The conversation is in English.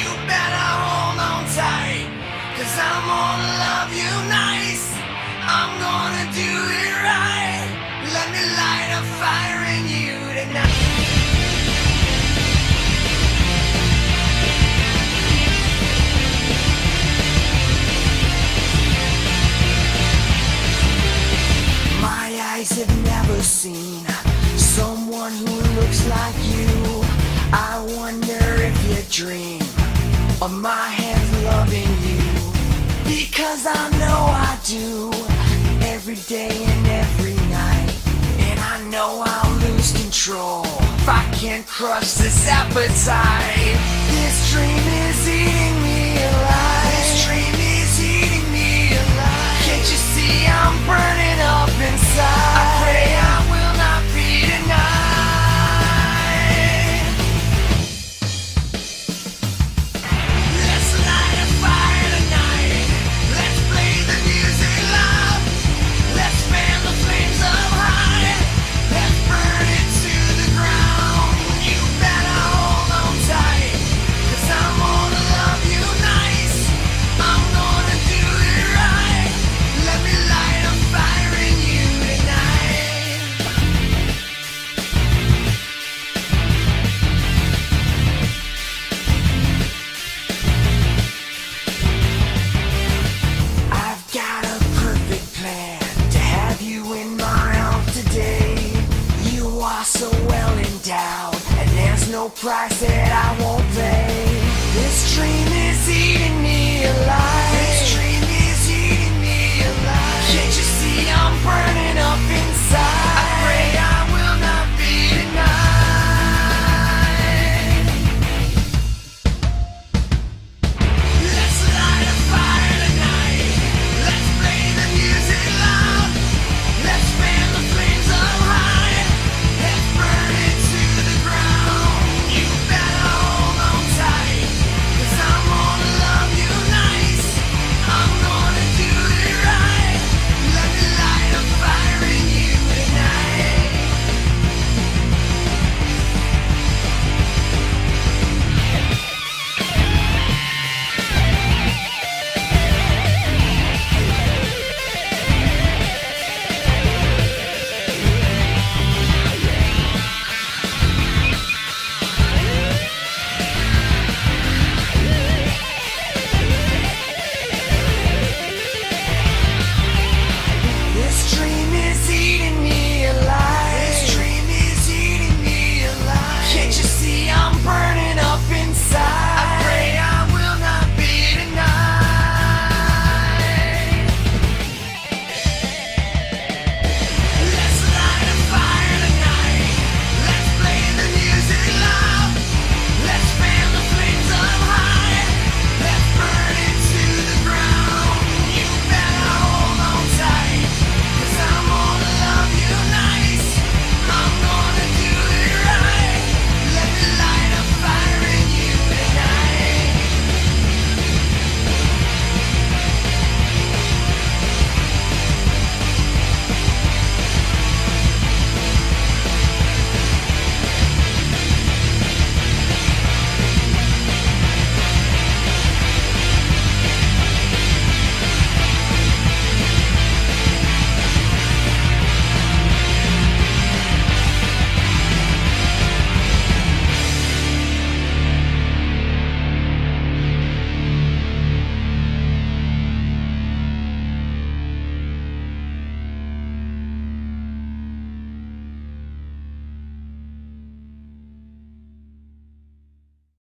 you better hold on tight. Cause I'm gonna love you nice. I'm gonna do it right. Let me light a fire in you tonight. My eyes have never seen someone who looks like you. I wonder if you dream of my hands loving you. Because I know I do every day and every night. And I know I'll lose control if I can't crush this appetite. price that I won't pay. This dream is eating me alive. This dream is eating me alive. Can't you see I'm burning?